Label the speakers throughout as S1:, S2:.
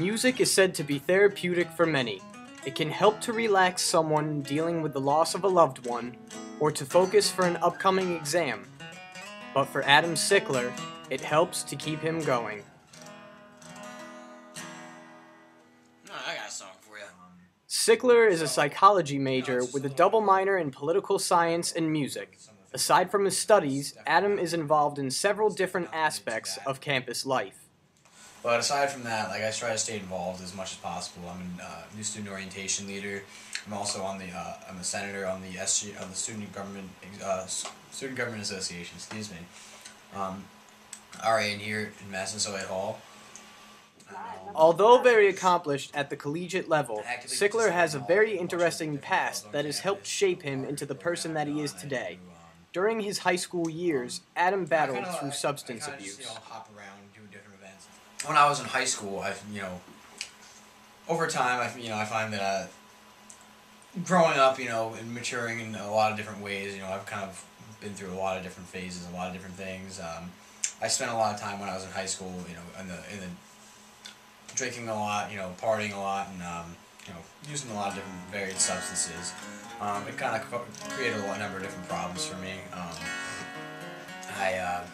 S1: Music is said to be therapeutic for many. It can help to relax someone dealing with the loss of a loved one, or to focus for an upcoming exam. But for Adam Sickler, it helps to keep him going.
S2: I got a song for you.
S1: Sickler is a psychology major with a double minor in political science and music. Aside from his studies, Adam is involved in several different aspects of campus life.
S2: But aside from that, like I try to stay involved as much as possible. I'm a uh, new student orientation leader. I'm also on the uh, I'm a senator on the SG on the student government uh, student government association. Excuse me. Um, RA in here in Massasoit Hall.
S1: Although very accomplished at the collegiate level, Sickler has a very interesting past that has helped shape him into the person that he is today. During his high school years, Adam battled through substance abuse.
S2: When I was in high school, I you know, over time, I you know I find that uh, growing up, you know, and maturing in a lot of different ways, you know, I've kind of been through a lot of different phases, a lot of different things. Um, I spent a lot of time when I was in high school, you know, in the in the drinking a lot, you know, partying a lot, and um, you know, using a lot of different varied substances. Um, it kind of created a lot number of different problems for me. Um, I uh,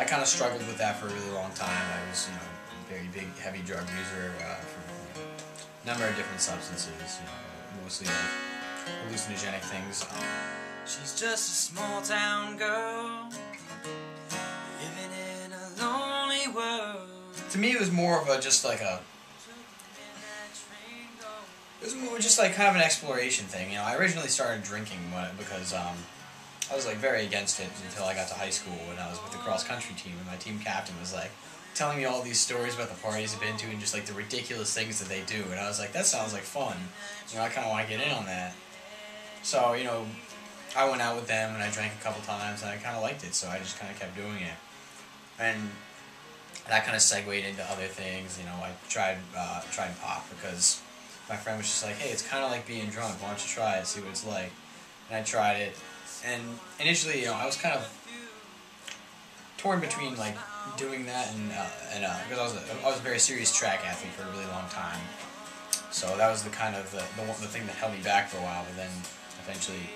S2: I kind of struggled with that for a really long time. I was, you know, a very big, heavy drug user uh, for you know, a number of different substances, you know, mostly like hallucinogenic things. Um,
S3: She's just a small town girl living in a lonely world.
S2: To me, it was more of a just like a it was more just like kind of an exploration thing. You know, I originally started drinking because um, I was like very against it until I got to high school and I was with the cross country team and my team captain was like telling me all these stories about the parties I've been to and just like the ridiculous things that they do and I was like that sounds like fun. You know, I kind of want to get in on that. So you know, I went out with them and I drank a couple times and I kind of liked it, so I just kind of kept doing it. And that kind of segued into other things. You know, I tried uh, tried pot because my friend was just like, "Hey, it's kind of like being drunk. Why don't you try it, see what it's like?" And I tried it, and initially, you know, I was kind of torn between like doing that and uh, and uh, because I was a, I was a very serious track athlete for a really long time, so that was the kind of the, the the thing that held me back for a while. But then eventually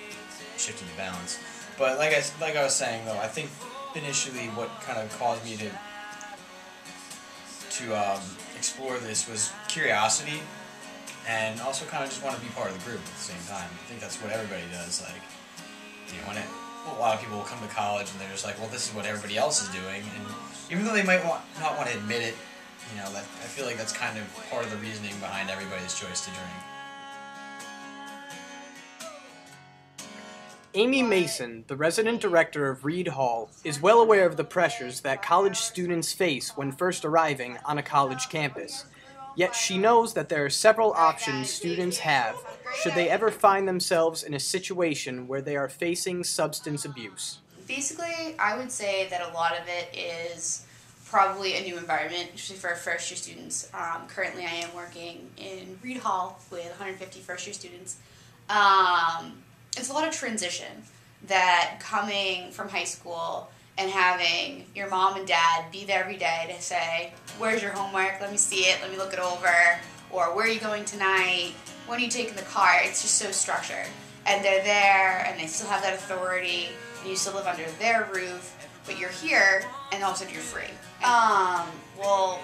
S2: shifted the balance. But like I like I was saying though, I think initially what kind of caused me to to um, explore this was curiosity and also kind of just want to be part of the group at the same time. I think that's what everybody does. Like, you know, when it, a lot of people will come to college and they're just like, well, this is what everybody else is doing, and even though they might want, not want to admit it, you know, that I feel like that's kind of part of the reasoning behind everybody's choice to drink.
S1: Amy Mason, the resident director of Reed Hall, is well aware of the pressures that college students face when first arriving on a college campus. Yet she knows that there are several options students have should they ever find themselves in a situation where they are facing substance abuse.
S4: Basically, I would say that a lot of it is probably a new environment, especially for first year students. Um, currently, I am working in Reed Hall with 150 first year students. Um, it's a lot of transition that coming from high school and having your mom and dad be there every day to say, Where's your homework? Let me see it. Let me look it over. Or where are you going tonight? When are you taking the car? It's just so structured. And they're there and they still have that authority and you still live under their roof, but you're here and also you're free. Um, well,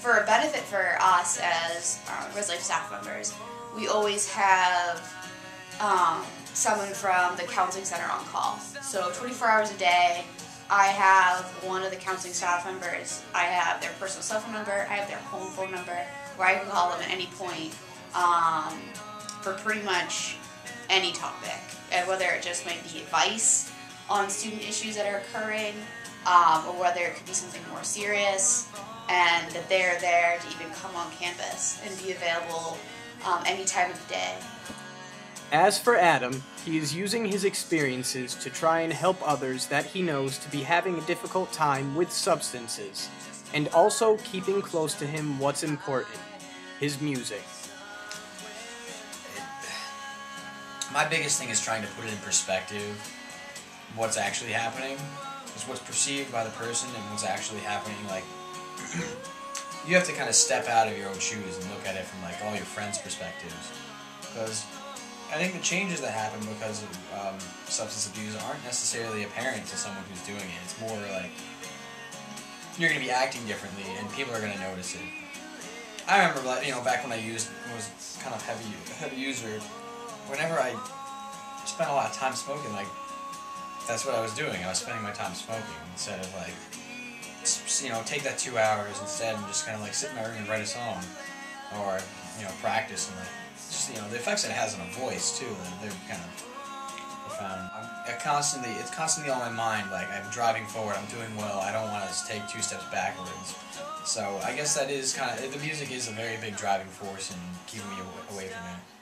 S4: for a benefit for us as uh, Res Life staff members, we always have um, someone from the counseling center on call. So 24 hours a day, I have one of the counseling staff members. I have their personal cell phone number. I have their home phone number where I can call them at any point um, for pretty much any topic, and whether it just might be advice on student issues that are occurring, um, or whether it could be something more serious, and that they're there to even come on campus and be available um, any time of the day.
S1: As for Adam, he is using his experiences to try and help others that he knows to be having a difficult time with substances, and also keeping close to him what's important his music.
S2: My biggest thing is trying to put it in perspective what's actually happening, is what's perceived by the person and what's actually happening. Like, you have to kind of step out of your own shoes and look at it from like all your friends' perspectives, because I think the changes that happen because of um, substance abuse aren't necessarily apparent to someone who's doing it. It's more like you're going to be acting differently, and people are going to notice it. I remember, you know, back when I used was kind of heavy heavy user. Whenever I spent a lot of time smoking, like that's what I was doing. I was spending my time smoking instead of like you know, take that two hours instead and just kind of like sit in my room and write a song, or you know, practice and like just you know the effects it has on a voice too. They're kind of profound. I'm constantly, it's constantly on my mind. Like I'm driving forward, I'm doing well. I don't want to take two steps backwards. So I guess that is kind of the music is a very big driving force in keeping me away from it.